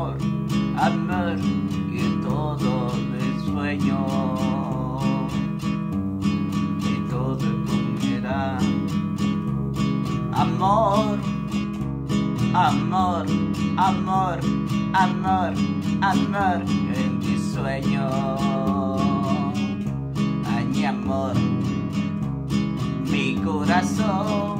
amor, amor y todo el sueño. Y todo comerá. Amor, amor, amor, amor, amor en mi sueño. Ay, mi amor, mi corazón.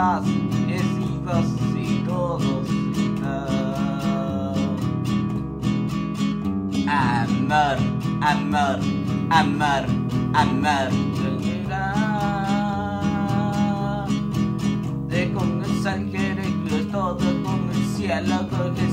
más, es y vos y todos. Amor, amor, amor, amor. De con los ángeles, todo con el cielo, con el